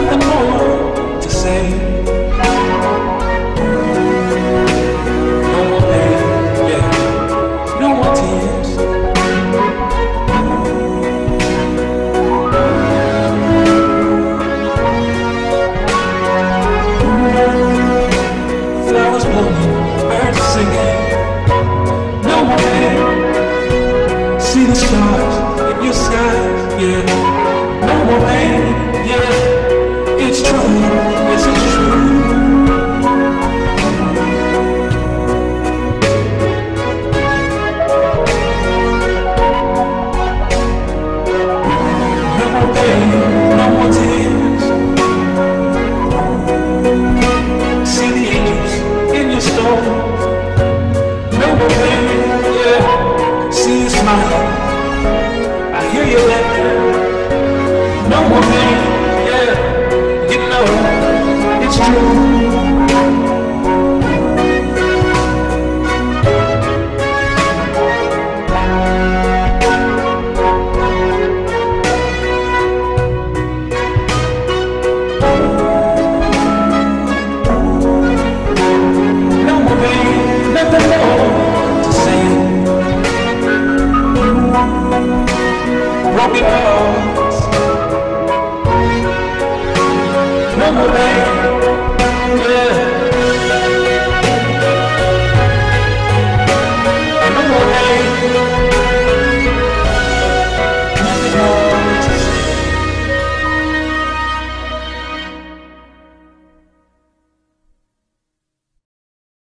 nothing more to say. No more pain, yeah. No more tears. Flowers blooming, birds singing. No more pain. See the stars in your sky, yeah. No more pain, yeah. It's true, it's true. Broken